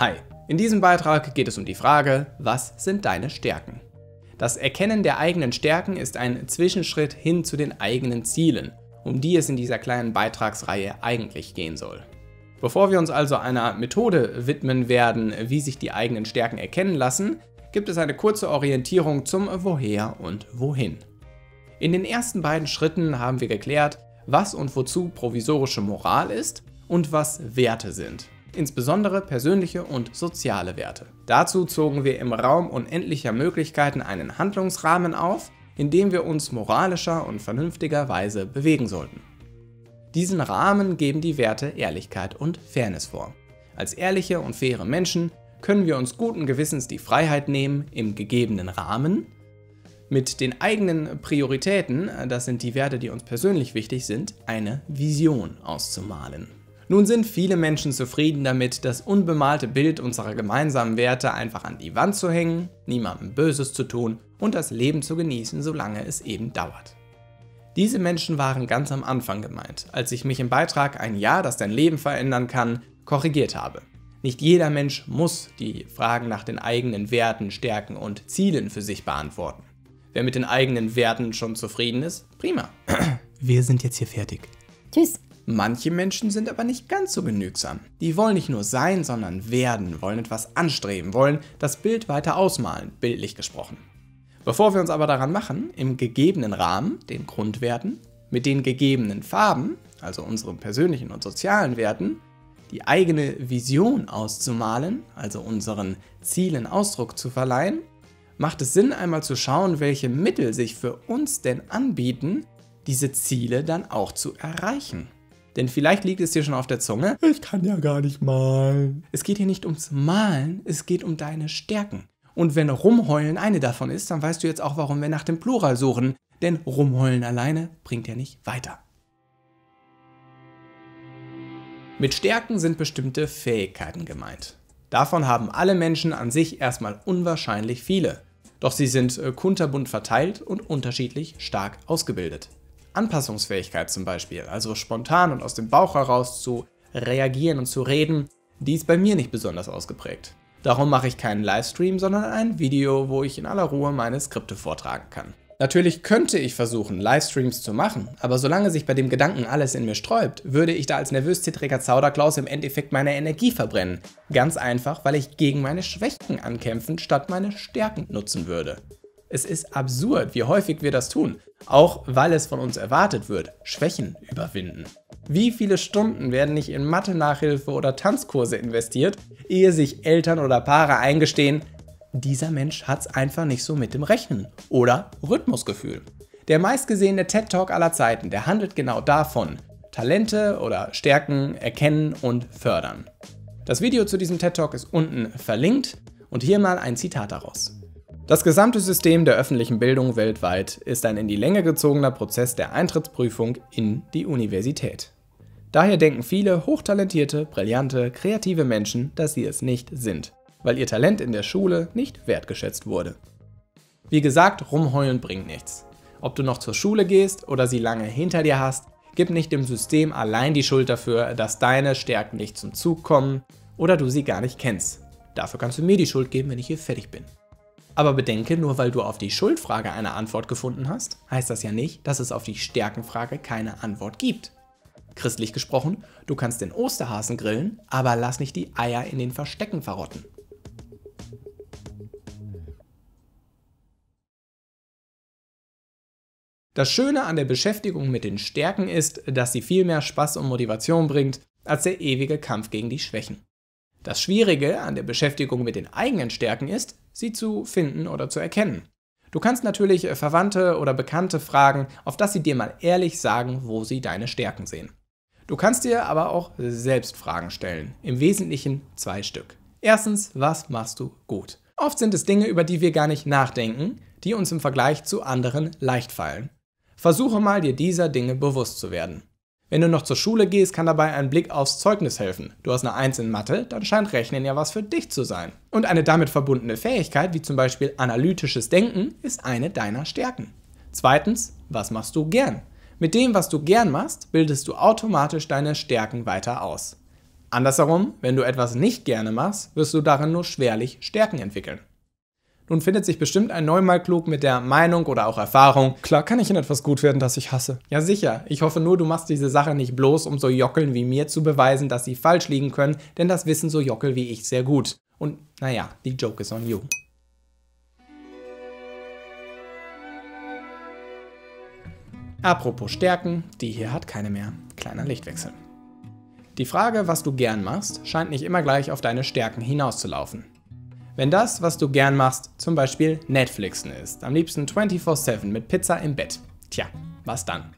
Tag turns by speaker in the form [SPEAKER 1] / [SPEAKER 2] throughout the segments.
[SPEAKER 1] Hi, in diesem Beitrag geht es um die Frage, was sind deine Stärken? Das Erkennen der eigenen Stärken ist ein Zwischenschritt hin zu den eigenen Zielen, um die es in dieser kleinen Beitragsreihe eigentlich gehen soll. Bevor wir uns also einer Methode widmen werden, wie sich die eigenen Stärken erkennen lassen, gibt es eine kurze Orientierung zum Woher und Wohin. In den ersten beiden Schritten haben wir geklärt, was und wozu provisorische Moral ist und was Werte sind insbesondere persönliche und soziale Werte. Dazu zogen wir im Raum unendlicher Möglichkeiten einen Handlungsrahmen auf, in dem wir uns moralischer und vernünftiger Weise bewegen sollten. Diesen Rahmen geben die Werte Ehrlichkeit und Fairness vor. Als ehrliche und faire Menschen können wir uns guten Gewissens die Freiheit nehmen, im gegebenen Rahmen mit den eigenen Prioritäten, das sind die Werte, die uns persönlich wichtig sind, eine Vision auszumalen. Nun sind viele Menschen zufrieden damit, das unbemalte Bild unserer gemeinsamen Werte einfach an die Wand zu hängen, niemandem Böses zu tun und das Leben zu genießen, solange es eben dauert. Diese Menschen waren ganz am Anfang gemeint, als ich mich im Beitrag Ein Jahr, das dein Leben verändern kann, korrigiert habe. Nicht jeder Mensch muss die Fragen nach den eigenen Werten, Stärken und Zielen für sich beantworten. Wer mit den eigenen Werten schon zufrieden ist, prima. Wir sind jetzt hier fertig.
[SPEAKER 2] Tschüss.
[SPEAKER 1] Manche Menschen sind aber nicht ganz so genügsam. Die wollen nicht nur sein, sondern werden, wollen etwas anstreben, wollen das Bild weiter ausmalen, bildlich gesprochen. Bevor wir uns aber daran machen, im gegebenen Rahmen, den Grundwerten, mit den gegebenen Farben, also unseren persönlichen und sozialen Werten, die eigene Vision auszumalen, also unseren Zielen Ausdruck zu verleihen, macht es Sinn einmal zu schauen, welche Mittel sich für uns denn anbieten, diese Ziele dann auch zu erreichen. Denn vielleicht liegt es dir schon auf der Zunge, ich kann ja gar nicht malen. Es geht hier nicht ums Malen, es geht um deine Stärken. Und wenn Rumheulen eine davon ist, dann weißt du jetzt auch, warum wir nach dem Plural suchen. Denn Rumheulen alleine bringt ja nicht weiter. Mit Stärken sind bestimmte Fähigkeiten gemeint. Davon haben alle Menschen an sich erstmal unwahrscheinlich viele. Doch sie sind äh, kunterbunt verteilt und unterschiedlich stark ausgebildet. Anpassungsfähigkeit zum Beispiel, also spontan und aus dem Bauch heraus zu reagieren und zu reden, die ist bei mir nicht besonders ausgeprägt. Darum mache ich keinen Livestream, sondern ein Video, wo ich in aller Ruhe meine Skripte vortragen kann. Natürlich könnte ich versuchen, Livestreams zu machen, aber solange sich bei dem Gedanken alles in mir sträubt, würde ich da als nervös zittriger Zauderklaus im Endeffekt meine Energie verbrennen. Ganz einfach, weil ich gegen meine Schwächen ankämpfen statt meine Stärken nutzen würde. Es ist absurd, wie häufig wir das tun, auch weil es von uns erwartet wird, Schwächen überwinden. Wie viele Stunden werden nicht in Mathe-Nachhilfe oder Tanzkurse investiert, ehe sich Eltern oder Paare eingestehen, dieser Mensch hat's einfach nicht so mit dem Rechnen oder Rhythmusgefühl. Der meistgesehene TED-Talk aller Zeiten, der handelt genau davon, Talente oder Stärken erkennen und fördern. Das Video zu diesem TED-Talk ist unten verlinkt und hier mal ein Zitat daraus. Das gesamte System der öffentlichen Bildung weltweit ist ein in die Länge gezogener Prozess der Eintrittsprüfung in die Universität. Daher denken viele hochtalentierte, brillante, kreative Menschen, dass sie es nicht sind, weil ihr Talent in der Schule nicht wertgeschätzt wurde. Wie gesagt, rumheulen bringt nichts. Ob du noch zur Schule gehst oder sie lange hinter dir hast, gib nicht dem System allein die Schuld dafür, dass deine Stärken nicht zum Zug kommen oder du sie gar nicht kennst. Dafür kannst du mir die Schuld geben, wenn ich hier fertig bin. Aber bedenke, nur weil du auf die Schuldfrage eine Antwort gefunden hast, heißt das ja nicht, dass es auf die Stärkenfrage keine Antwort gibt. Christlich gesprochen, du kannst den Osterhasen grillen, aber lass nicht die Eier in den Verstecken verrotten. Das Schöne an der Beschäftigung mit den Stärken ist, dass sie viel mehr Spaß und Motivation bringt als der ewige Kampf gegen die Schwächen. Das Schwierige an der Beschäftigung mit den eigenen Stärken ist, sie zu finden oder zu erkennen. Du kannst natürlich äh, Verwandte oder Bekannte fragen, auf dass sie dir mal ehrlich sagen, wo sie deine Stärken sehen. Du kannst dir aber auch selbst Fragen stellen, im Wesentlichen zwei Stück. Erstens, was machst du gut? Oft sind es Dinge, über die wir gar nicht nachdenken, die uns im Vergleich zu anderen leicht fallen. Versuche mal, dir dieser Dinge bewusst zu werden. Wenn du noch zur Schule gehst, kann dabei ein Blick aufs Zeugnis helfen. Du hast eine 1 in Mathe, dann scheint Rechnen ja was für dich zu sein. Und eine damit verbundene Fähigkeit, wie zum Beispiel analytisches Denken, ist eine deiner Stärken. Zweitens, was machst du gern? Mit dem, was du gern machst, bildest du automatisch deine Stärken weiter aus. Andersherum, wenn du etwas nicht gerne machst, wirst du darin nur schwerlich Stärken entwickeln. Nun findet sich bestimmt ein neunmal klug mit der Meinung oder auch Erfahrung.
[SPEAKER 2] Klar kann ich in etwas gut werden, das ich hasse.
[SPEAKER 1] Ja sicher, ich hoffe nur, du machst diese Sache nicht bloß, um so Jockeln wie mir zu beweisen, dass sie falsch liegen können, denn das wissen so Jockel wie ich sehr gut. Und naja, die Joke is on you. Apropos Stärken, die hier hat keine mehr. Kleiner Lichtwechsel. Die Frage, was du gern machst, scheint nicht immer gleich auf deine Stärken hinauszulaufen. Wenn das, was du gern machst, zum Beispiel Netflixen ist, am liebsten 24-7 mit Pizza im Bett, tja, was dann?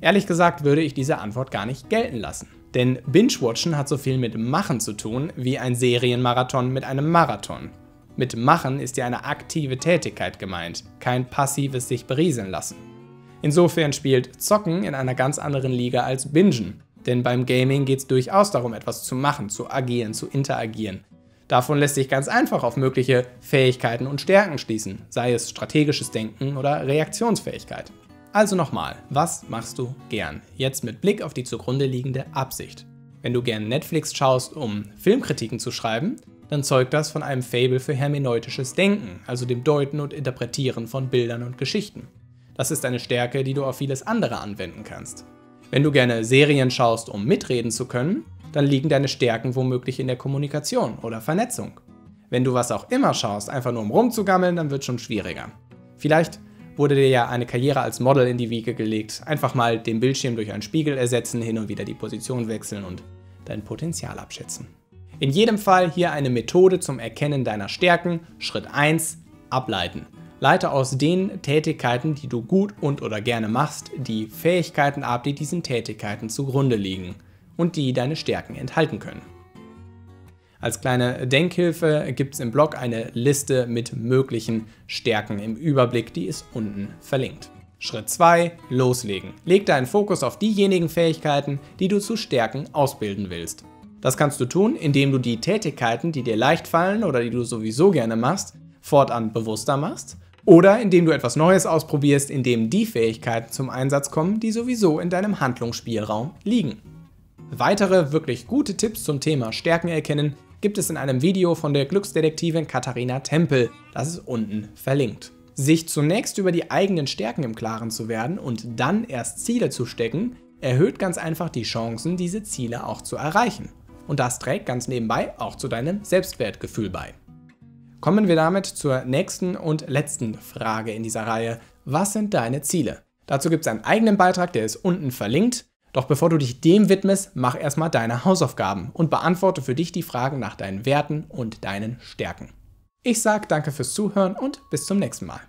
[SPEAKER 1] Ehrlich gesagt würde ich diese Antwort gar nicht gelten lassen. Denn Binge-Watchen hat so viel mit Machen zu tun wie ein Serienmarathon mit einem Marathon. Mit Machen ist ja eine aktive Tätigkeit gemeint, kein passives sich berieseln lassen. Insofern spielt Zocken in einer ganz anderen Liga als Bingen. Denn beim Gaming geht es durchaus darum, etwas zu machen, zu agieren, zu interagieren. Davon lässt sich ganz einfach auf mögliche Fähigkeiten und Stärken schließen, sei es strategisches Denken oder Reaktionsfähigkeit. Also nochmal, was machst du gern? Jetzt mit Blick auf die zugrunde liegende Absicht. Wenn du gern Netflix schaust, um Filmkritiken zu schreiben, dann zeugt das von einem Fable für hermeneutisches Denken, also dem Deuten und Interpretieren von Bildern und Geschichten. Das ist eine Stärke, die du auf vieles andere anwenden kannst. Wenn du gerne Serien schaust, um mitreden zu können, dann liegen deine Stärken womöglich in der Kommunikation oder Vernetzung. Wenn du was auch immer schaust, einfach nur um rumzugammeln, dann wird schon schwieriger. Vielleicht wurde dir ja eine Karriere als Model in die Wiege gelegt. Einfach mal den Bildschirm durch einen Spiegel ersetzen, hin und wieder die Position wechseln und dein Potenzial abschätzen. In jedem Fall hier eine Methode zum Erkennen deiner Stärken. Schritt 1. Ableiten. Leite aus den Tätigkeiten, die du gut und oder gerne machst, die Fähigkeiten ab, die diesen Tätigkeiten zugrunde liegen und die deine Stärken enthalten können. Als kleine Denkhilfe gibt es im Blog eine Liste mit möglichen Stärken im Überblick, die ist unten verlinkt. Schritt 2. Loslegen. Leg deinen Fokus auf diejenigen Fähigkeiten, die du zu Stärken ausbilden willst. Das kannst du tun, indem du die Tätigkeiten, die dir leicht fallen oder die du sowieso gerne machst, fortan bewusster machst oder indem du etwas Neues ausprobierst, indem die Fähigkeiten zum Einsatz kommen, die sowieso in deinem Handlungsspielraum liegen. Weitere wirklich gute Tipps zum Thema Stärken erkennen gibt es in einem Video von der Glücksdetektivin Katharina Tempel, das ist unten verlinkt. Sich zunächst über die eigenen Stärken im Klaren zu werden und dann erst Ziele zu stecken, erhöht ganz einfach die Chancen, diese Ziele auch zu erreichen. Und das trägt ganz nebenbei auch zu deinem Selbstwertgefühl bei. Kommen wir damit zur nächsten und letzten Frage in dieser Reihe. Was sind deine Ziele? Dazu gibt es einen eigenen Beitrag, der ist unten verlinkt. Doch bevor du dich dem widmest, mach erstmal deine Hausaufgaben und beantworte für dich die Fragen nach deinen Werten und deinen Stärken. Ich sage danke fürs Zuhören und bis zum nächsten Mal.